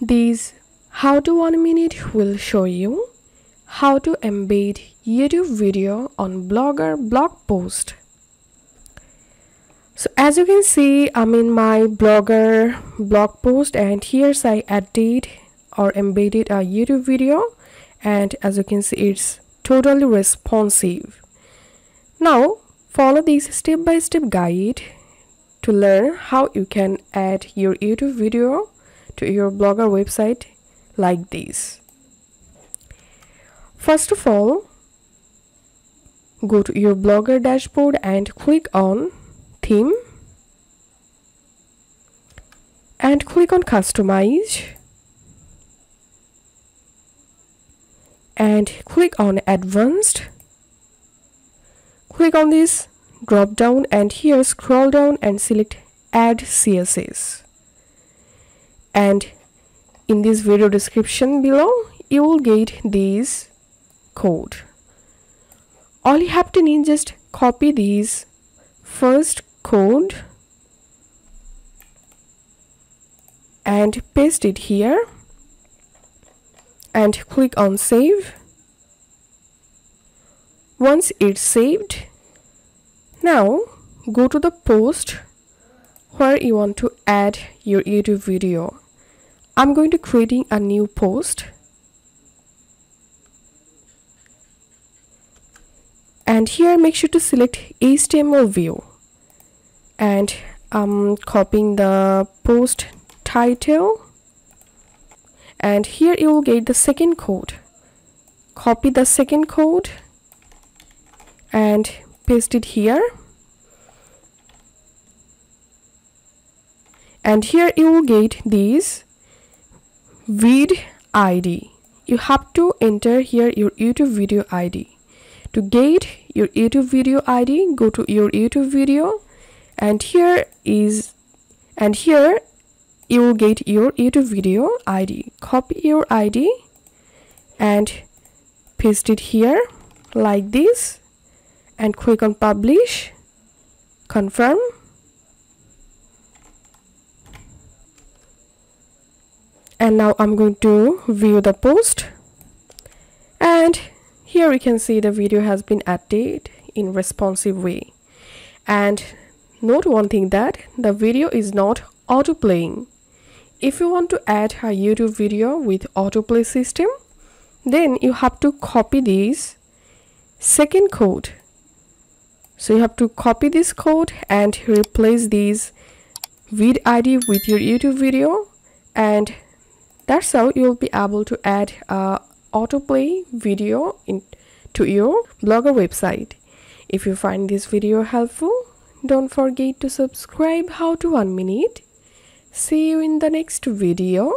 This how to 1 minute will show you how to embed YouTube video on Blogger blog post. So as you can see I'm in my Blogger blog post and here's I added or embedded a YouTube video and as you can see it's totally responsive. Now follow this step-by-step -step guide to learn how you can add your YouTube video to your blogger website like this. First of all, go to your blogger dashboard and click on theme and click on customize and click on advanced click on this drop down and here scroll down and select add css and in this video description below you will get this code all you have to need just copy these first code and paste it here and click on save once it's saved now go to the post where you want to add your YouTube video. I'm going to creating a new post. And here make sure to select HTML view. And I'm copying the post title. And here you will get the second code. Copy the second code. And paste it here. And here you will get this vid id you have to enter here your youtube video id to get your youtube video id go to your youtube video and here is and here you will get your youtube video id copy your id and paste it here like this and click on publish. Confirm and now I'm going to view the post. And here we can see the video has been added in responsive way. And note one thing that the video is not auto playing if you want to add a YouTube video with autoplay system then you have to copy this second code. So you have to copy this code and replace this vid id with your youtube video and that's how you'll be able to add a autoplay video in, to your blogger website. If you find this video helpful don't forget to subscribe. How to one minute. See you in the next video